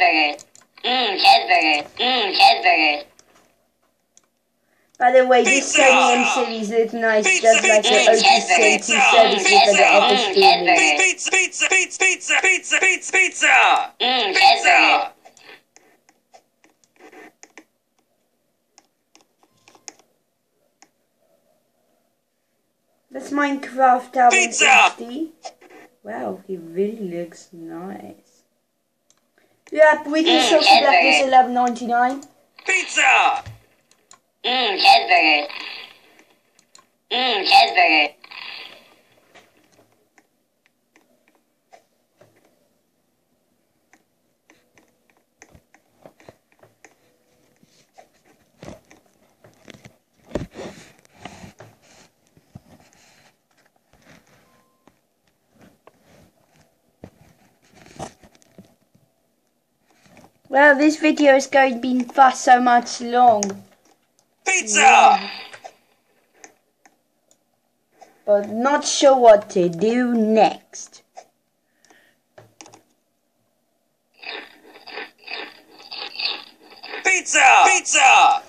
cheeseburger. Mmm, cheeseburger. Mmm, cheeseburger. By the way, this Pizza! Sony M series looks nice, Pizza, just like the pizza, OGC2 pizza, services for the pizza, office mm, streaming. cheeseburger. Pizza, pizza, pizza, pizza, pizza, pizza, pizza. Mmm, cheeseburger. Pizza. That's Minecraft Alvin Pizza! HD. Wow, he really looks nice. Yeah, we can Mm, still select this eleven ninety nine. Pizza. Mmm, cheeseburger. Mmm, cheeseburger. Well, this video is going to be for so much long, Pizza. but not sure what to do next. Pizza. Pizza.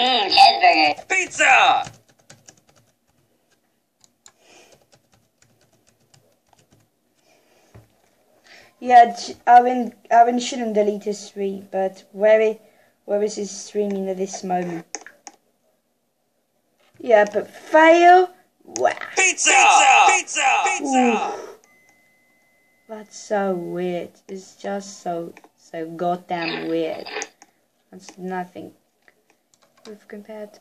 Mmm, cheeseburger. Pizza. Yeah, J- Aaron, Aaron shouldn't delete his stream, but where, i- where is his streaming at this moment? Yeah, but fail? Wow. Pizza. Pizza. Pizza. That's so weird. It's just so, so goddamn weird. That's nothing we've compared.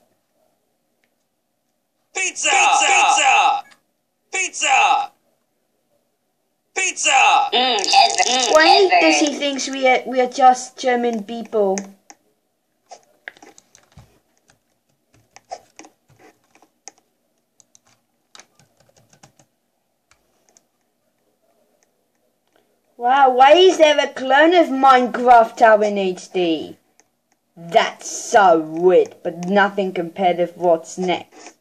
Pizza. Pizza. Pizza. Pizza. Mmm, cheeseburger. Mmm, Why mm, does he mm. thinks we are, we are just German people? Wow, why is there a clone of Minecraft Tower in HD? That's so weird, but nothing compared with what's next.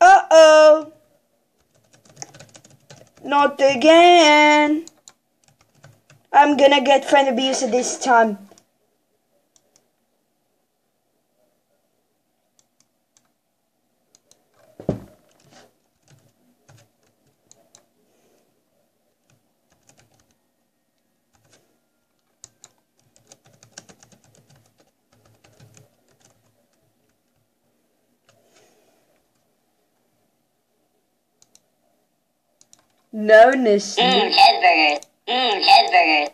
Uh-oh! Not again! I'm gonna get friend abuser this time. No, Nissan. Mmm, cheeseburger. Mmm, cheeseburger.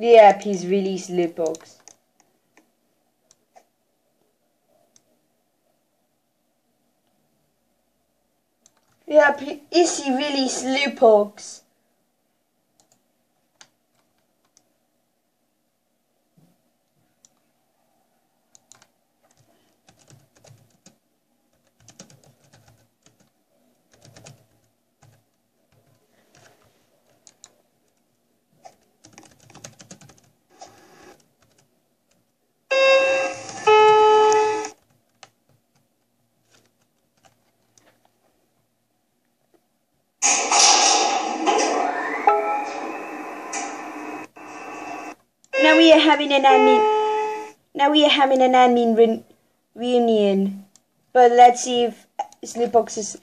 Yep, he's released loot box. Yep, he- is he box? having an admin. Now we are having an admin re reunion. But let's see if Sleepbox is.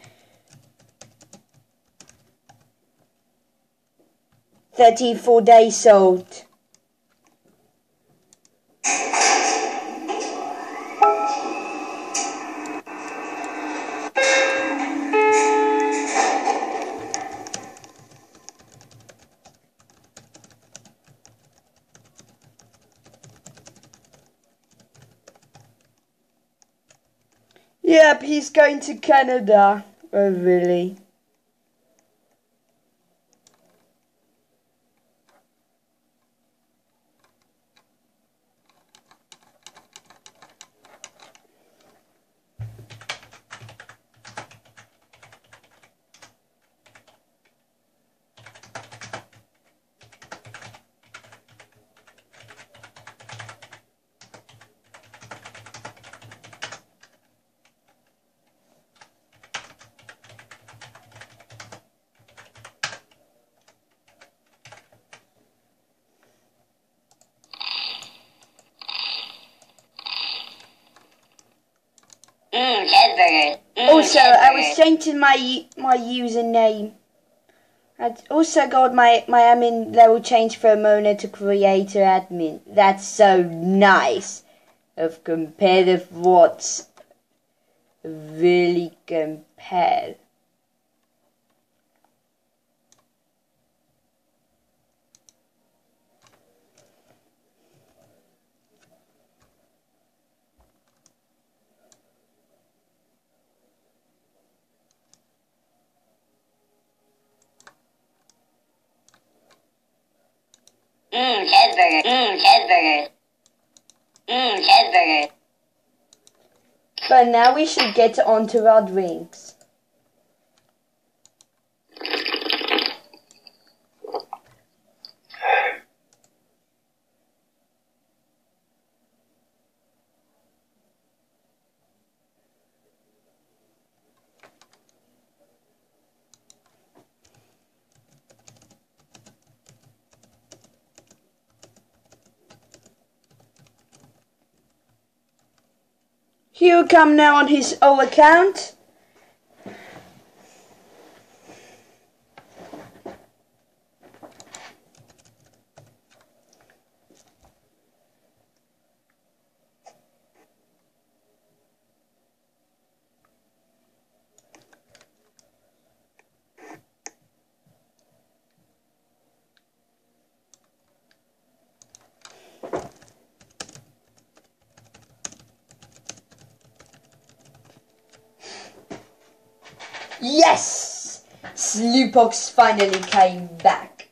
Thirty-four days old. Yep, he's going to Canada. Oh, really? Mm. Cheeseburgers. Mmm, Also, I was changing my my username. I also got my my admin level changed from owner to creator admin. That's so nice. Of competitive what's really compare. Mmm, cheeseburgers. Mmm, cheeseburgers. Mmm, cheeseburgers. But now we should get on to our drinks. He'll come now on his own account. Yes! Slewpox finally came back.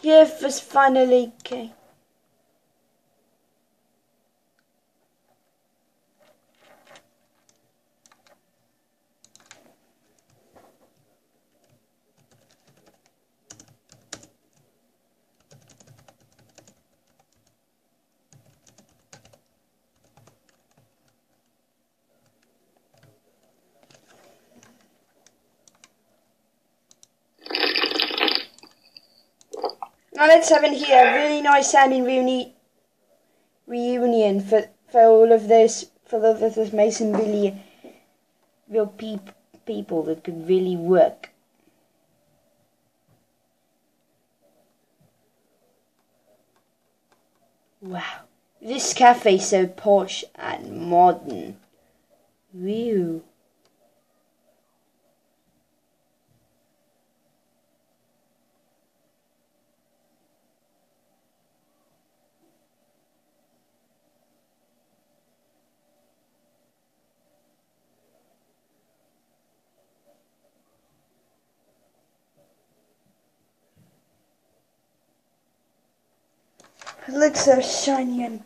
Yes, finally came. Now oh let's have in here a really nice sounding reuni- reunion for for all of this for all of this Mason really real peop- people that could really work. Wow, this cafe is so posh and modern. Whew. It looks so shiny and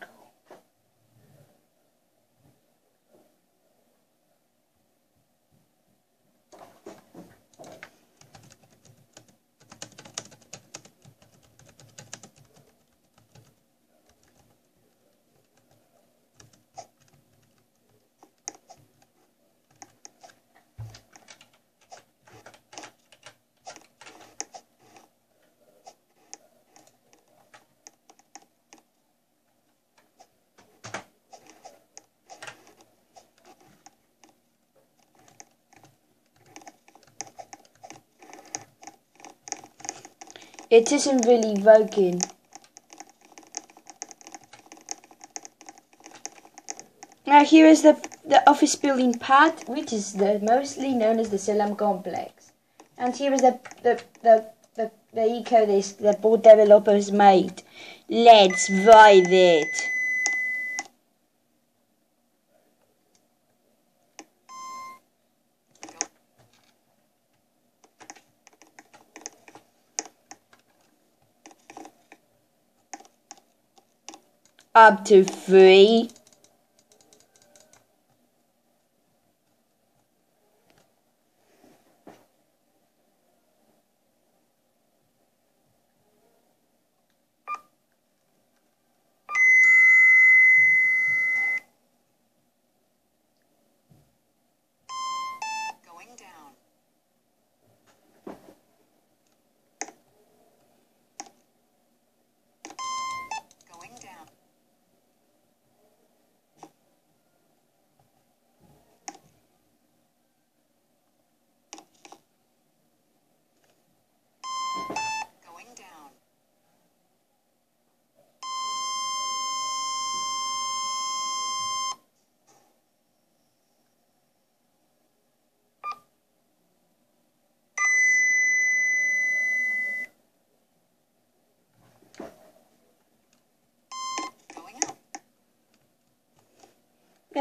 It isn't really broken. Now here is the the office building part, which is the mostly known as the Selam complex. And here is the the the the, the eco disc that board developers made. Let's vibe it. Up to three.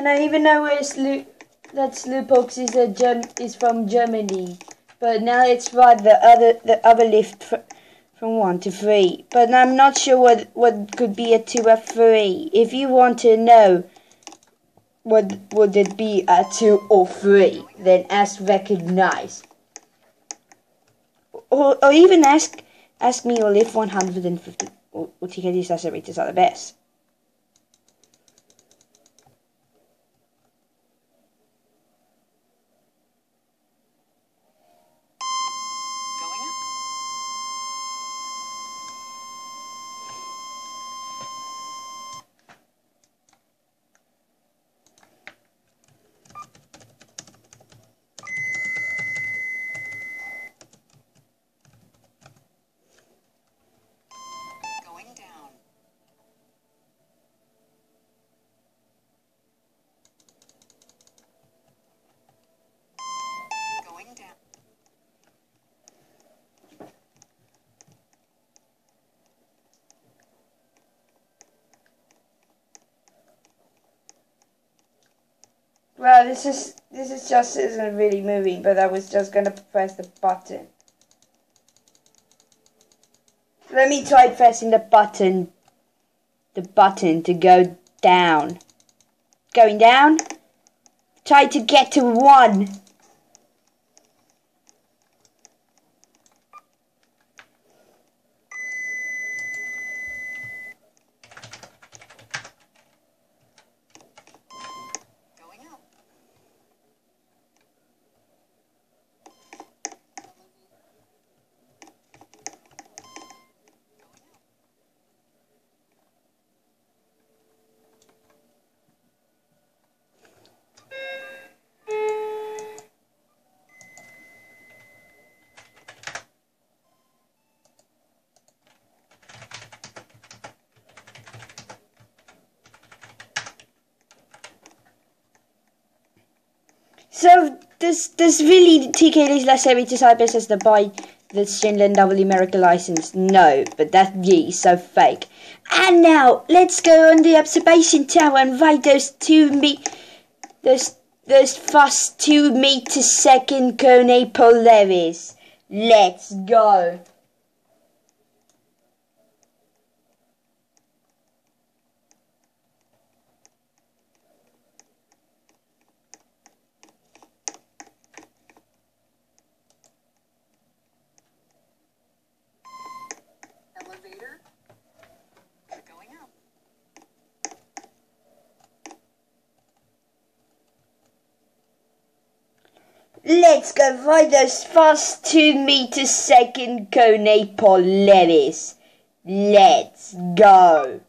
And I even know where Slu- that Slewpox is a is from Germany, but now it's right the other the other lift fr- from one to three. But I'm not sure what what could be a two or three. If you want to know what would it be a two or three, then ask recognize. Or, or even ask ask me or if 150 or, or TKD slash are the best. Well, this is this is just isn't really moving, but I was just gonna press the button. Let me try pressing the button. The button to go down. Going down. Try to get to one. Going up. So does does really TK Lee's to Cyprus as to buy the Shinlen W Miracle license? No, but that ye so fake. And now let's go on the observation tower and ride those two me those those fast two meter second Kone Polaris. Let's go. Let's go find those fast two meter second Kone Polaris. Let's go.